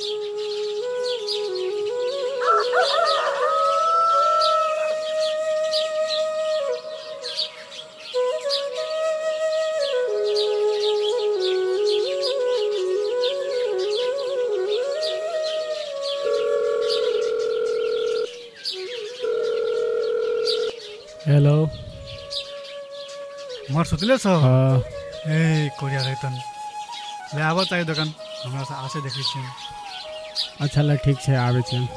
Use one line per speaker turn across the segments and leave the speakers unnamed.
Hello
मर सुतले छ? ए कोरिया रहितन ले आवा चाहिए दोकान। हमरा से आशे देखै
अच्छा ल ठीक छै आबै छियनि।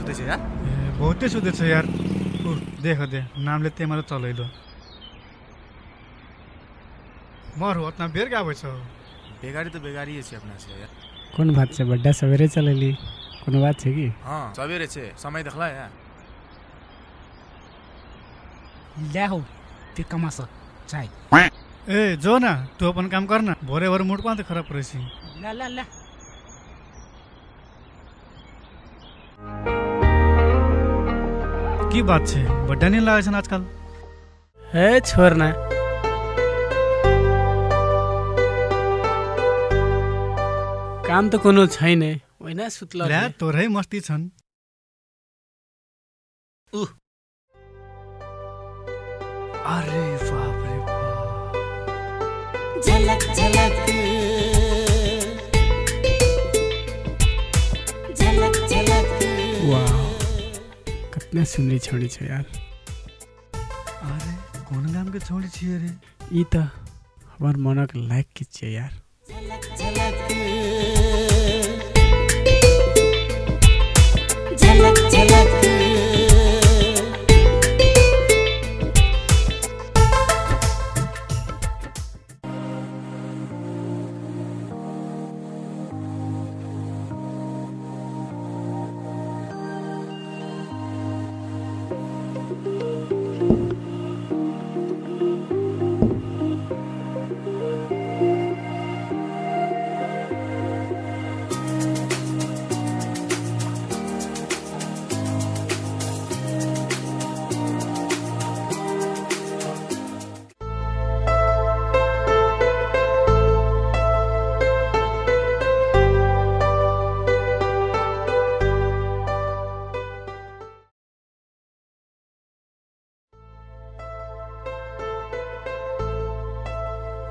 कतना सुते छ यार
ए बहुते सुते छ यार। उ देख दे नाम लेते मारो चलैलो मर हो उतना बेर के आबै छ।
बेगारी त बेगारी छै अपना से यार
कोन बात छै बड्डा सवेरे चलेली कोनो बात छै कि?
हाँ सबेरे छै समय देखला यार
ल्या हौ त्यो कमास चाय।
ए जो ना तू अपन काम कर ना। भोरे भोरे मूड कहाँ खराब पड़े छी
ल्या ल्या।
की बात छै? बड्डा नहीं लागै छन् आजकल।
हे छोड़ न। काम त कोनो छैन होइन सुत्ल
ल्या तोरै मस्ती छन्। अरे बाप रे बाप।
झलक झलक।
कतना सुन्दरी छोरी छ यार।
अरे कोन गाम के छोरी छियै रे?
ई त हमर मनक लायक के छियै यार।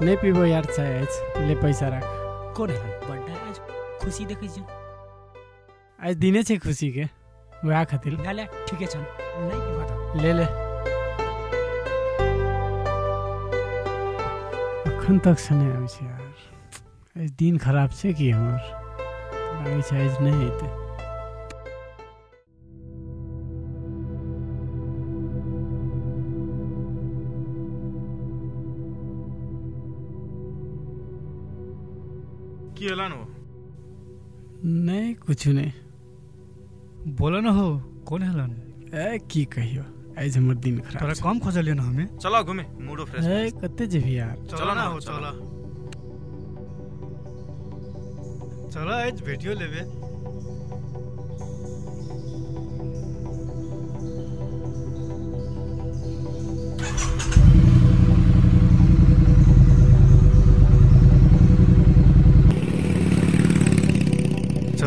नै पिबो यार चाय आज ले पैसा राख
कोन हेलन बड्डा आज खुसी देखै छु
आज दिने छै खुशी के वएह खातिर
ल्या ठिकै छन् नै पिबा त
ले ले अखन तक से नहीं आबै छै यार आज दिन खराब छै कि हमर लागै छै आज नहीं हेतै कुछ नहीं।
बोलो ना हो कौन है हेलन
ए की कहियो? आज हमर दिन
तोरा
खराब तोरा
कम खोजलियो ना हमें?
चलो घूमे मुडो फ्रेश
ए कते जेबी यार।
चलो ना हो चलो। चलो आज वीडियो लेबे।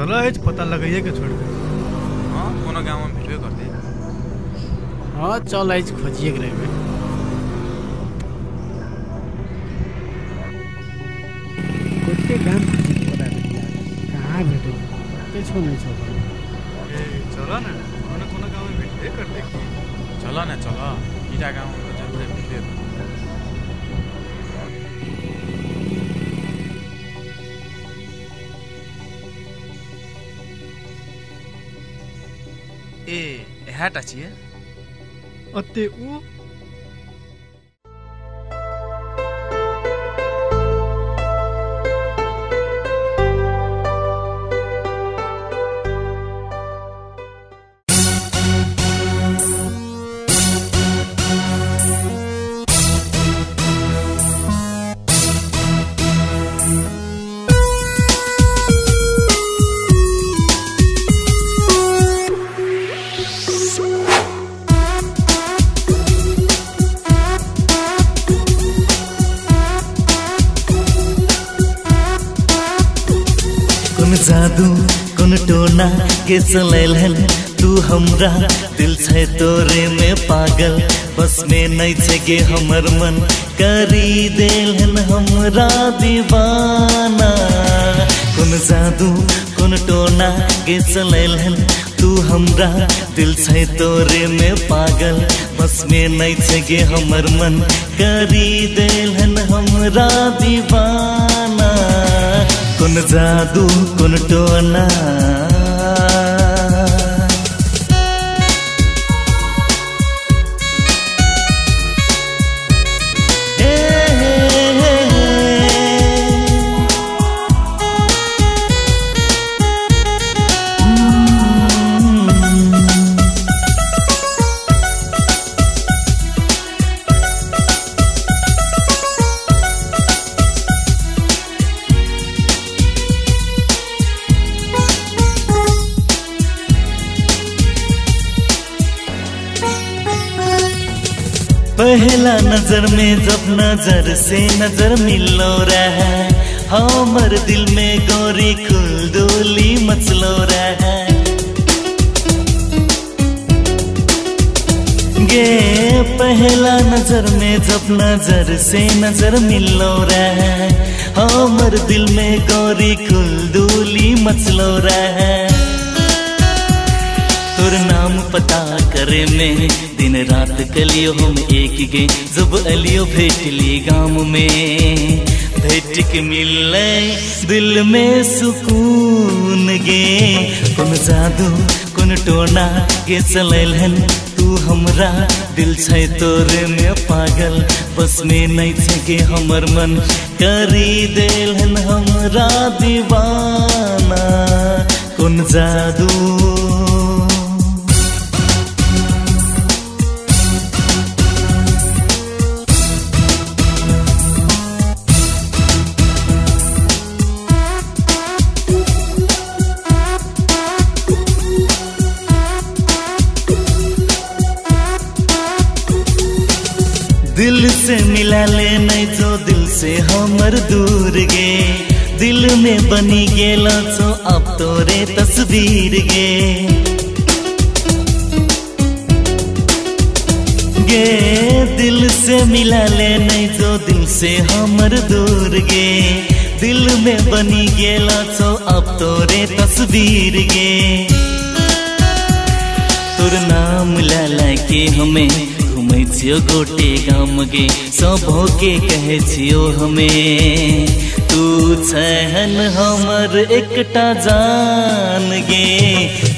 भेटल अछि पता लगैए के छोड़ि
हँ कोनो गाममे भेटबे करतै
हँ चल अछि खोजिए के रहबै कते गाम खोजिए कहाँ भेटल किछो नहि छौ
चल न। कोनो गाममे भेटबे करतै
चल न चल। इटा गाममे हैट अचिए
अते
वो के चलैलन तू हमरा। दिल छै तोरे में पागल, बस में नहीं छै हमर मन। करी देलन हमरा दीवाना। कुन जादू, कुन टोना के चलैलन तू हमरा। दिल छै तोरे में पागल, बस में नहीं छै हमर मन। करी देलन हमरा दीवाना। कुन जादू, कुन टोना। पहला नज़र में जब नज़र से नज़र मिलो रहा। हमर दिल में गोरी खुलदुली मचलो रहा। गे, पहला नज़र में जब नज़र से नज़र मिलो रहा। हमर दिल में गोरी खुलदुली मचलो रहा। तुर नाम पता करे में दिन रात कलियो हम एक गे जब अलियो भेट ली गाँव में। भेट के मिले दिल में सुकून गे कुन जादू, कुन टोना के चलैलन तू हमरा दिल छै तोरे में पागल। बस में नहीं छै के हमर मन करी देलन हमरा दीवाना। कुन जादू? से मिला ले नहीं तो दिल से हमर दूर गे। दिल में बनी गेला तो अब तोरे तस्वीर गे। गे, दिल से मिला ले नहीं तो दिल से हमर दूर गे। दिल में बनी गेला तो अब तोरे तस्वीर गे। तोर नाम लाला के हमें घूमै छियो गोटे गाम गे सबो के कहे छियो हमें। तू छहन हमर एकटा जान गे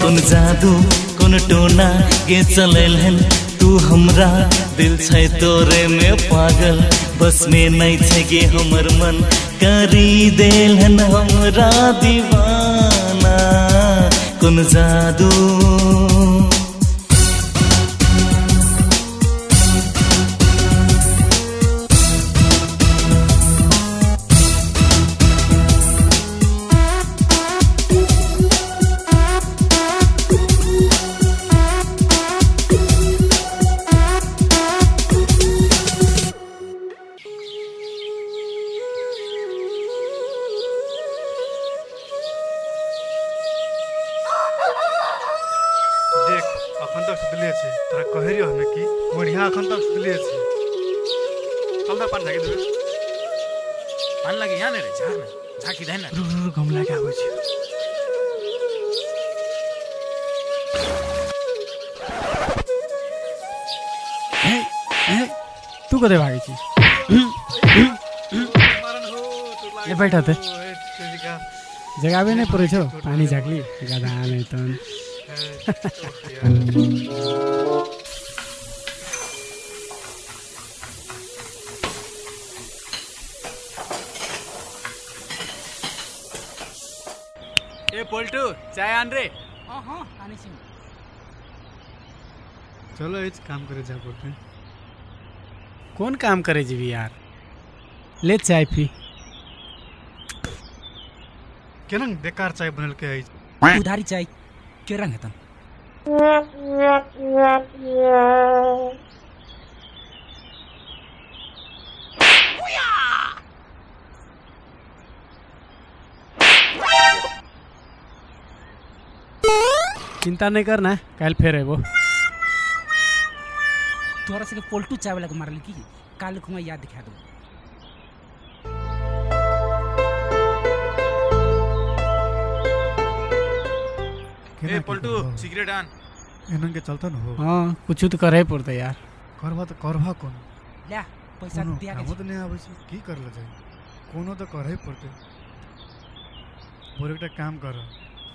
कोन जादू, कोन टोना गे चलैलन तू हमरा दिल छै तोरे में पागल, बस में नहीं छै हमर मन। करी देलन हमरा दीवाना, कोन जादू।
सुतले छै तोरा कहै रियो हमे कि बढ़िया अखन तक सुतले छै चल ना पानी झाकी देबे
पानी लागि यहाँ रे झार न झाकी दैन
रुक रुक हम लाके आबै छी हे, हे, तू कतै भागै छी
लागे
ए बैठा ते जगाबे नै परेछ पानी झाक्ली गधा नै त
ए,
पोल्टू चाय आन रे।
हाँ हाँ
चलो एज काम करे जा बोलते
कोन काम करे जीवी यार? ले चाय पी।
केना बेकार चाय बनल के है।
उधारी चाय के रंग हेतन
चिंता नहीं करना है। कल फिर है वो।
तोरा से पोल्टू चावल मारल की कल को मैं याद दिखा दूँ
ए पलटू सिगरेट आन।
एनन के चलता न हो।
हाँ कुछ तो करे पड़ते यार।
करबा तो करबा कोन?
ले पैसा दिया के
तो नहीं आबै छै। की करल जाय कोनो तो करहे पड़ते। बोर एकटा काम कर।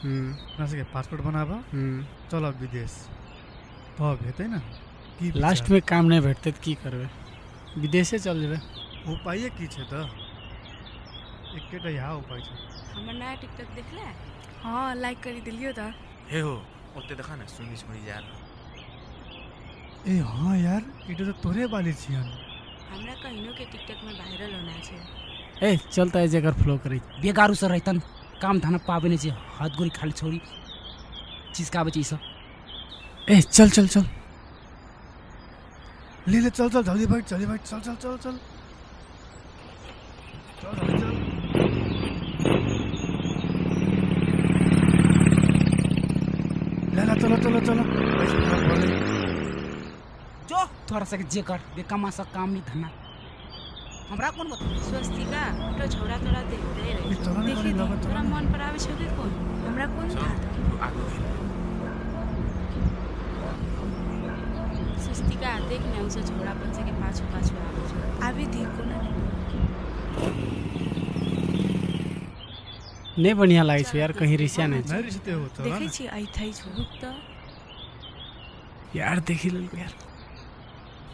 हम्म,
अपना सबके पासपोर्ट बनाबा
हम्म।
चल विदेश। तब हेतै न? की
लास्ट में काम नहीं भेटते तो की करबे विदेशे चल जेबे।
उपाय की छै त? एकेटा इहा उपाय छै।
हमर नया टिकटॉक देखले?
हाँ लाइक करी दिलियो त।
हे हो ओते देखा ना सुनी सुनी जा
ए हाँ यार इटा तो तोरे वाली छियन
हमरा कहिनो के टिकटॉक में वायरल होना छै।
ए चलता है जगह फ्लो करे।
बेगारू से रहतन काम धाना पावे नहीं छै हाथ गोरी खाली छोड़ी। चिसकावे छै ई सब।
ए चल चल चल।
ले ले चल चल जल्दी बैठ जल्दी बैठ चल चल चल चल चल जल्दी चल ले ला चलो चलो।
जो तोरा से जे कर बेकमा से काम नहीं धना हमरा कौन बता
स्वस्तिका तो छोरा तोरा देखते रहे।
चलो नहीं
देखी तोरा मन पर आवे छै कि कोन? हमरा कोन था
तू
स्वस्तिका देख न उसे छोरा बच्चे के पाछू पाछू आवे छै।
आबी दी कोना
नहीं बढ़िया लागे छो यार कहीं रिसिया नहीं
हो
देखै छी आइथै छु
रुक त
यार देखी लेलको यार।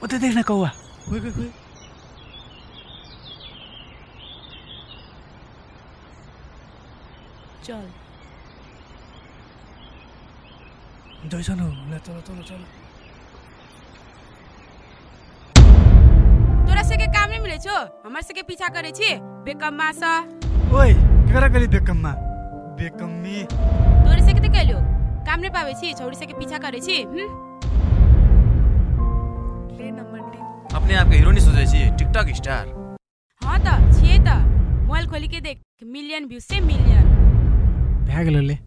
ओते देखना कौआ
कोई कोई कोई
चल।
जैसन हो ले चलो चलो चलो।
तोरा से के काम नहीं मिले छो? हमर से के पीछा करे छी? बेकम्मा सा।
ओए केकरा करी बेकम्मा? बेकम्मी।
तोरे से के ते कहलियो काम नहीं पावे छी छौरी से के पीछा करे छी हम्म?
अपने आप के हीरो नहीं सोचे छी। टिकटॉक स्टार
हाँ त छिए त। मोबाइल खोली के देख मिलियन व्यू से मिलियन
भाग लो ले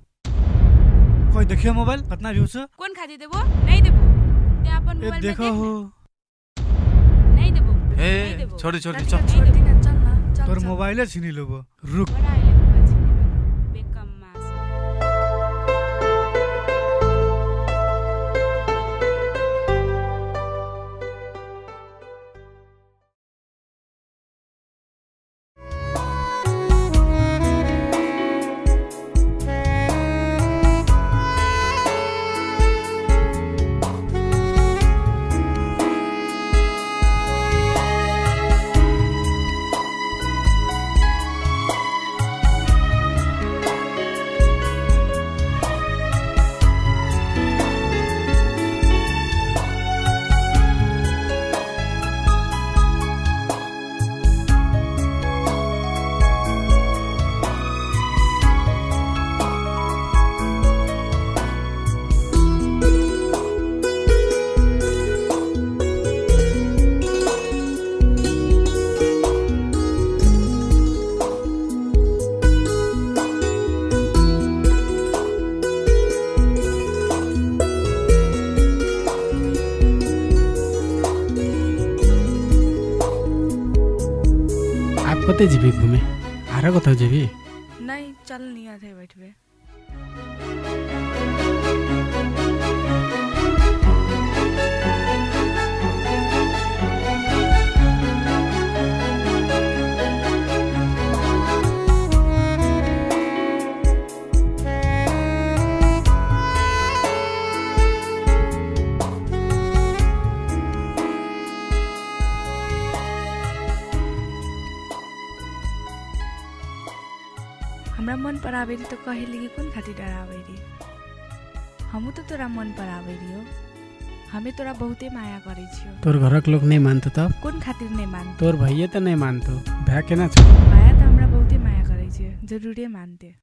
कोई देखियो मोबाइल कितना व्यू से
कौन खाती देबो? नहीं देबो। ते अपन मोबाइल में
देखो। हो
नहीं देबो।
ए
नहीं देबो।
छोड़ छोड़ दे चल।
छोड़ दिन चल न चल
तोर
चल।
मोबाइले छीनी लेबो। रुक।
कते जीबी घूमे आरा कतौ जीबी
नहीं चल नहीं आथे बैठबे हमरा मन पर आवेरी तो कहेली कि कोन खातिर डरावेरी हमू तो तोरा मन पर आवेरी हो। हमें तोरा बहुते माया करे छियो।
तोर घरक लोग नहीं मानतो तब?
कोन खातिर नहीं मानते?
तोर भैये तो नहीं मानतो। भै केना छो?
माया तो हमरा बहुते माया करे छियो जरूरे मानते।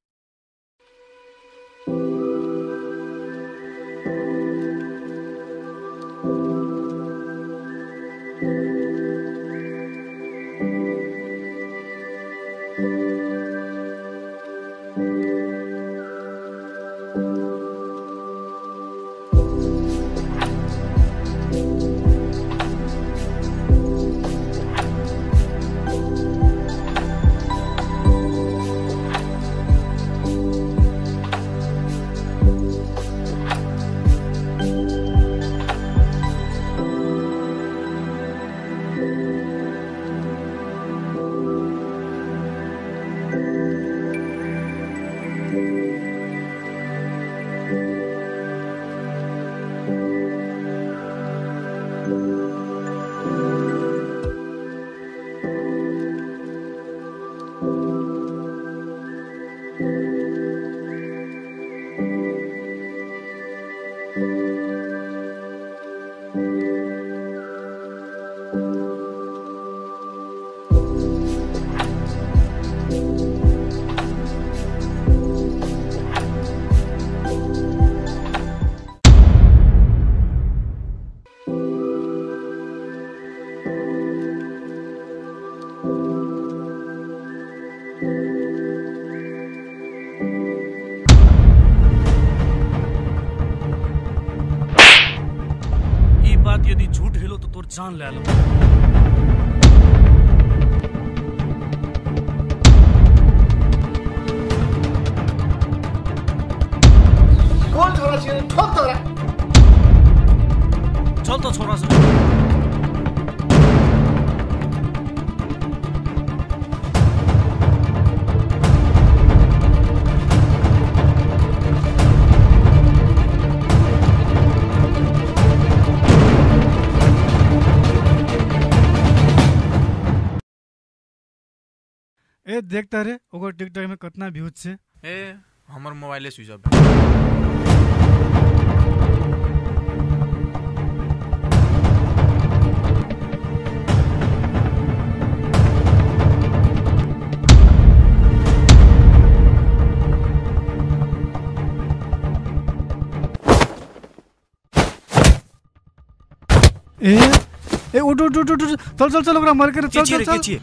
हेलो तो
ए देखता रे ओकर टिकटॉक में कितना व्यूज़ छै
ए हमर मोबाइले स्विच ऑफ़
ए ए उठ उठ उठ उठ। चल चल चल ओकरा मार के चल चल चल
खींचिए।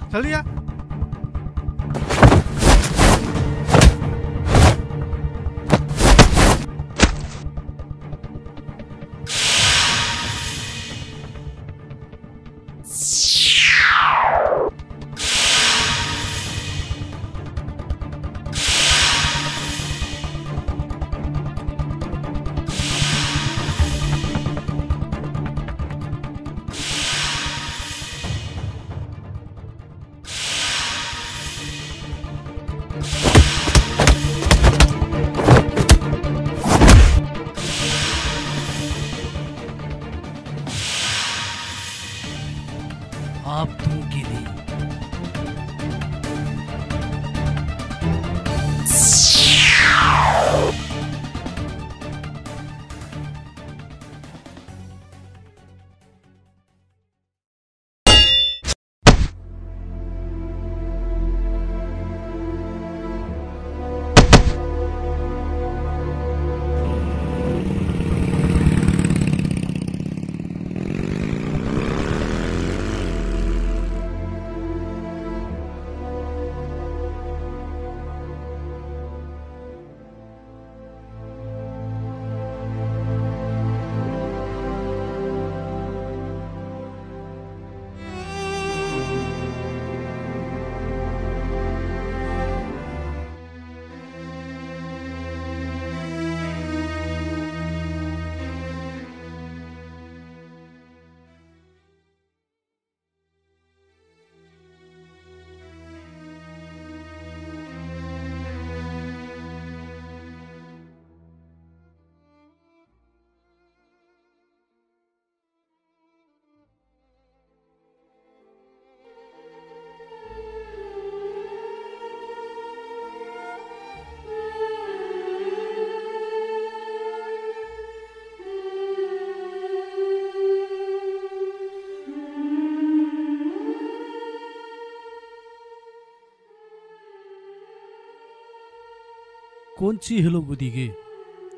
कोन ची हेलो गुदी गे?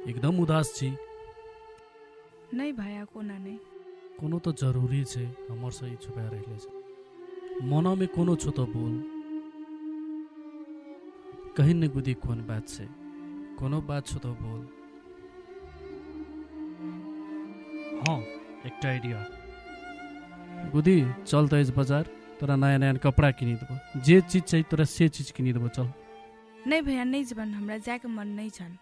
एकदम उदास छी।
नहीं भैया कोना नहीं
कोनो तो जरूरी छै हमर से ई छुपा रहले छै मना में कोनो छो तो बोल। कहीं ने गुदी कोन बात छै? कोनो बात छो तो बोल। हाँ एकटा आइडिया। गुदी चल त इस बाजार। तोरा नया नया कपड़ा किनी देबो। जे चीज चाहिए तोरा से चीज किनी देबो चल।
नहीं भैया नहीं जबन हमरा जाके मन नहीं छन।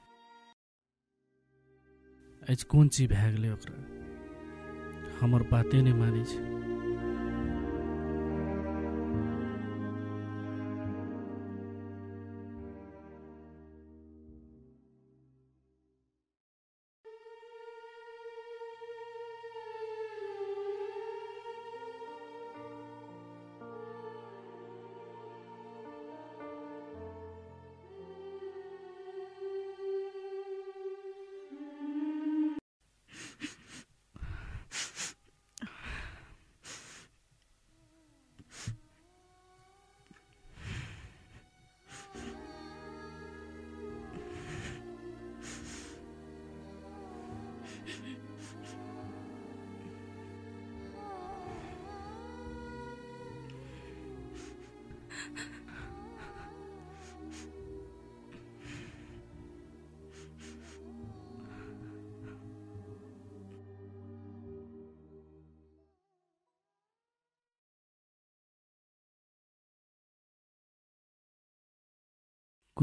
आज कोन चीज भए गेलै ओकरा? हमर बाते नहि मानै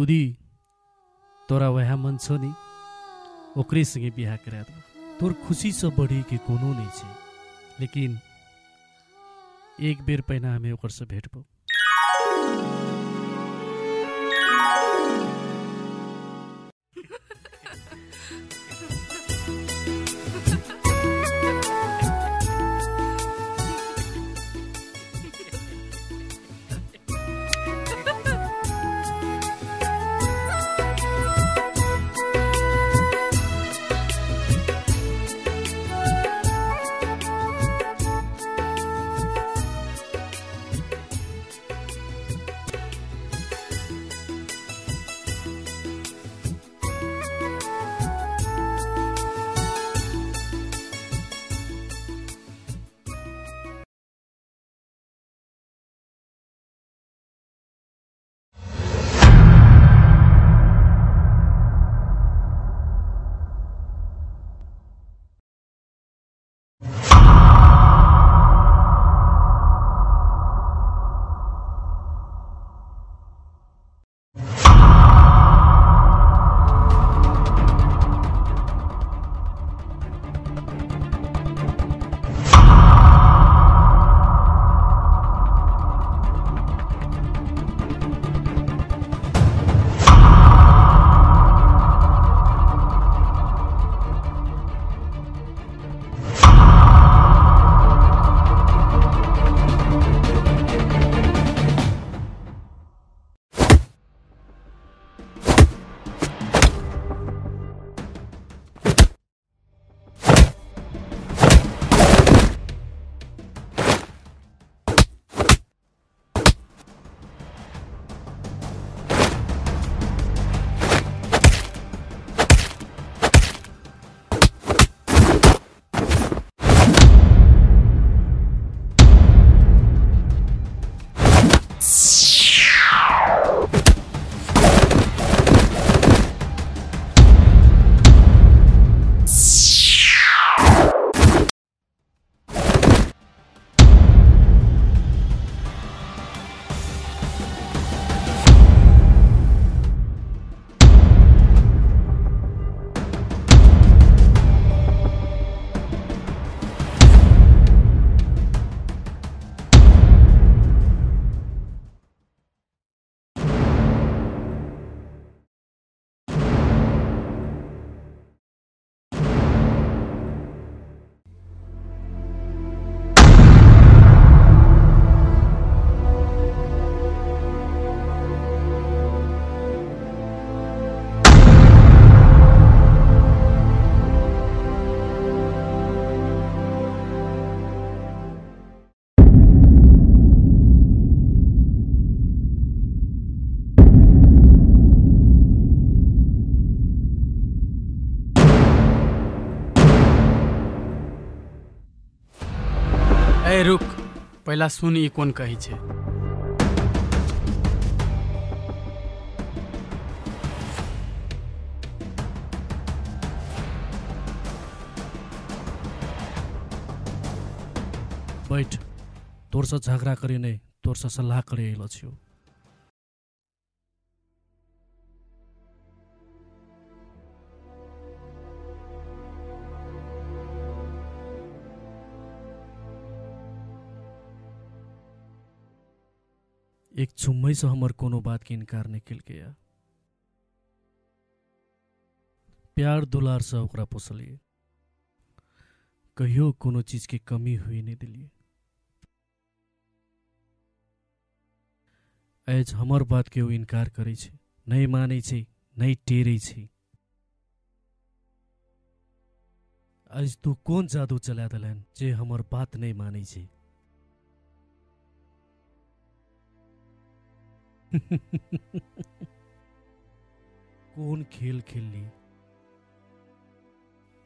कुदी तोरा वह मन छो नि? ओकरे बिहा दो तोर खुशी से बढ़ी के कोनो नहीं छै। लेकिन एक बेर पहिना हमें ओकर से
पहिला सुन ई कोन कहै छै।
बैठ तोरसँ झगड़ा करे नहि तोरसँ सलाह अयलो छियौ। एक चुम्मैसँ हमर कोनो बातके इनकार नहि केलकैए प्यार दुलार से ओकरा पोसलियै कहियो कोनो चीज़ के कमी हुए नहीं देलियै आज हमर बातके ओ इनकार करे छै, नहि मानै छै, नहि टेरै छै। आज तू कोन जादू चला देलहन जे हमर बात नहीं माने छै? कोन खेल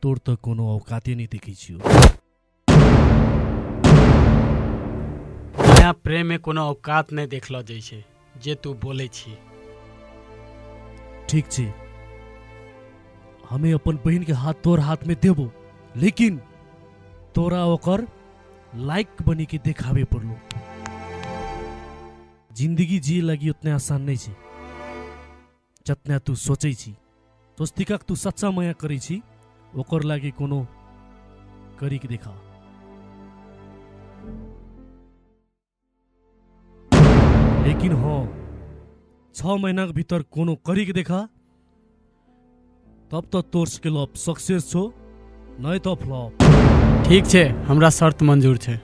तोर तऽ कोनो औकाते नहि देखै छियौ।
बिना प्रेममे कोनो औकात नहि देखलो जे तू बोलै छी।
ठीक छै। हमें अपन बहन के हाथ तोर हाथ में देबो लेकिन तोरा ओकर लायक बनी के देखावे पड़लो। ज़िंदगी जिए लगी उतने आसान नहीं छै। जतना तू सोचै छी स्वस्तिका तू सच्चा माया करै छी, ओकर लागि कोनो करिक देखा। लेकिन हाँ छ महीनाक भीतर कोनो करिक देखा। तब तो तोर्स स्किल ऑफ़ सक्सेस छो नहीं तो फ्लॉप।
ठीक छै, हमरा शर्त मंजूर छै।